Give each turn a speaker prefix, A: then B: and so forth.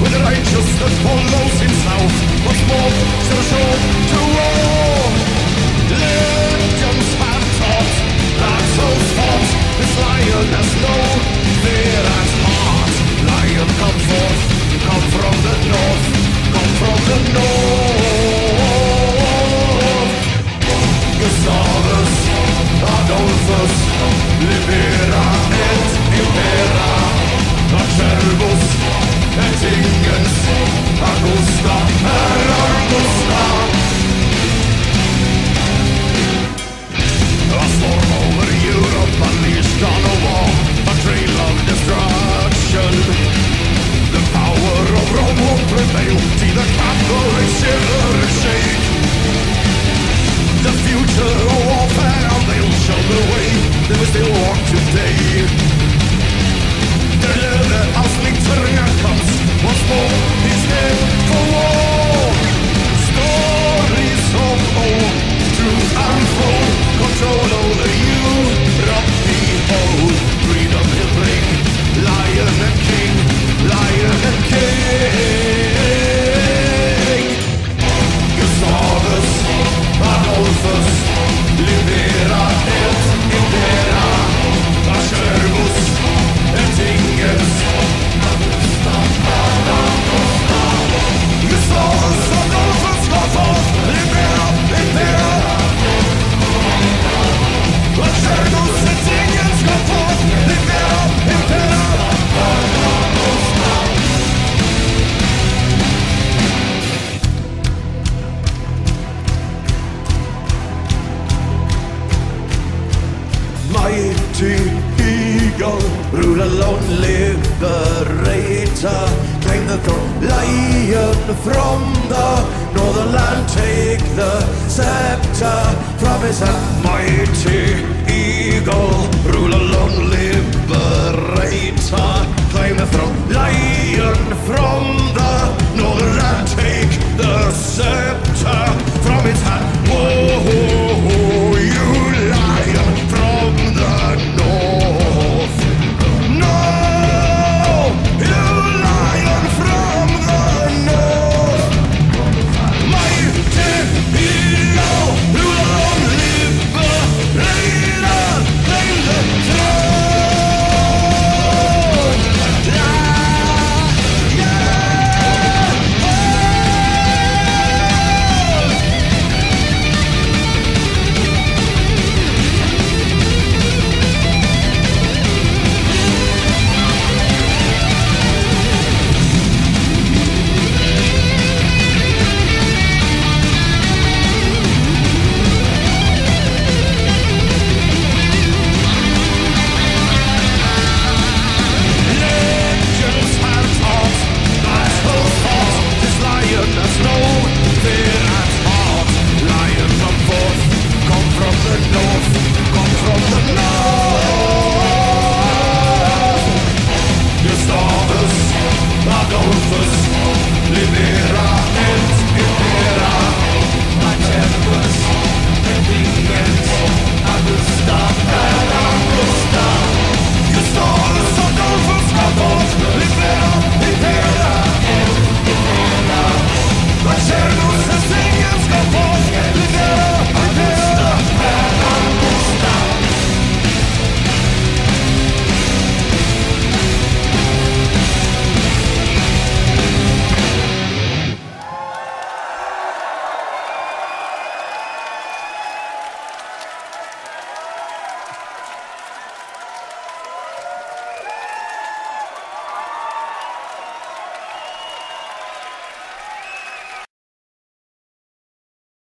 A: with the righteous that follows him south. Living eagle, rule alone, liberator. Claim the throne, lion from the northern land, take the scepter. Promise a mighty eagle, rule alone,